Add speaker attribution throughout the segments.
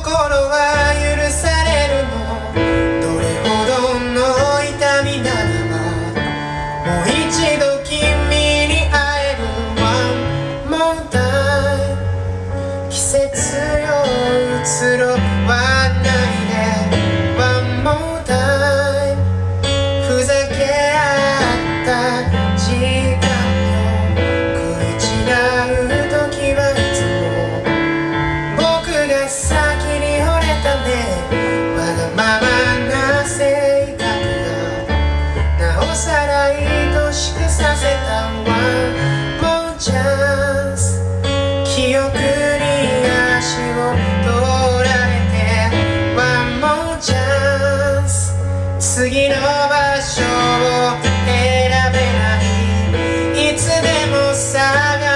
Speaker 1: gonna let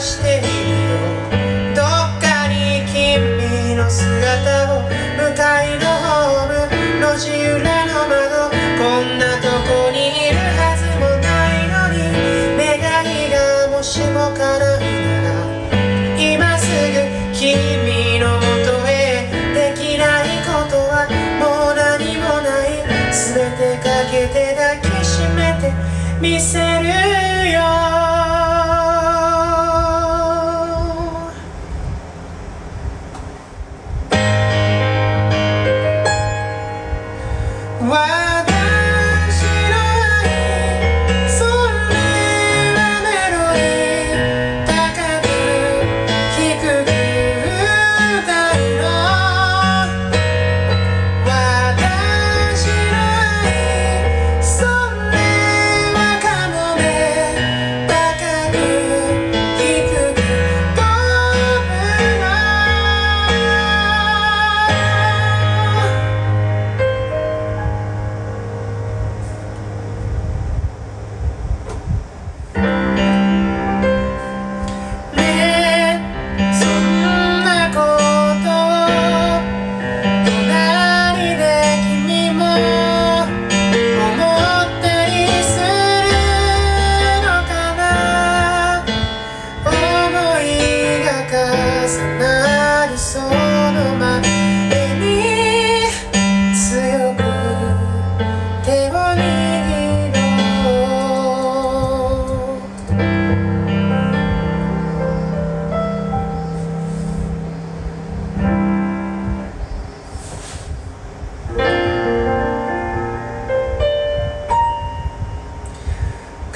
Speaker 1: しているよどっかに君の姿を向かいのホーム路地裏の窓こんなとこにいるはずもないのに願いがもしも叶うなら今すぐ君のもとへできないことはもう何もない全てかけて抱きしめて見せる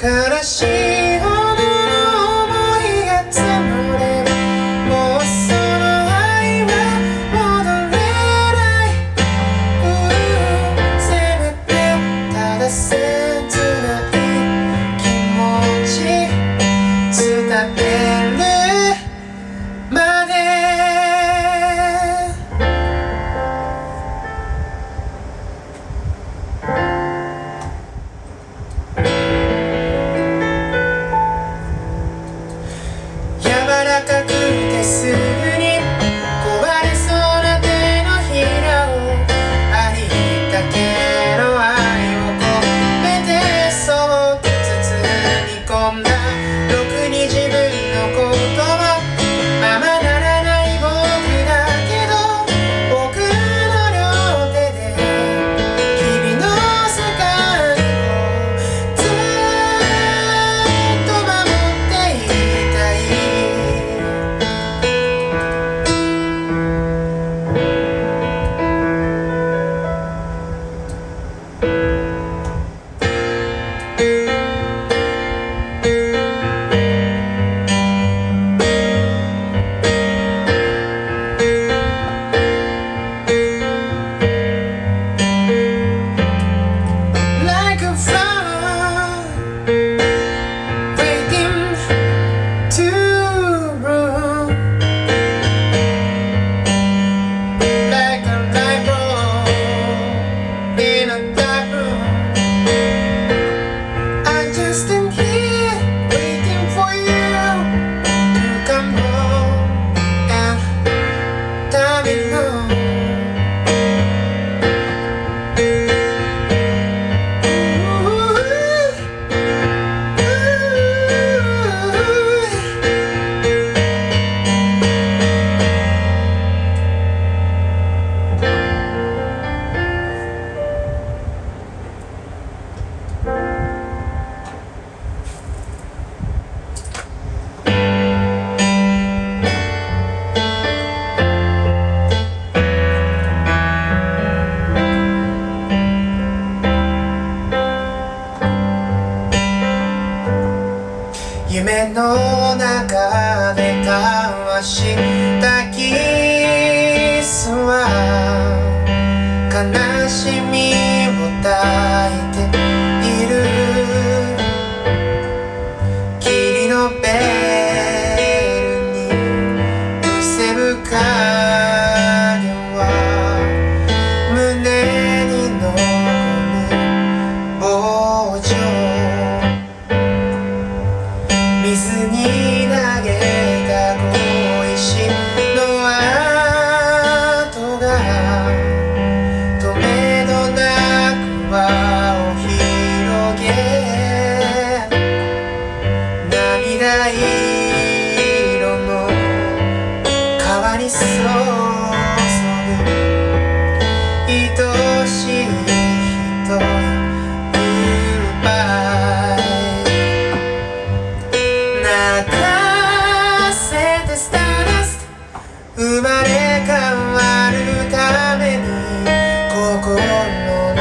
Speaker 1: could I see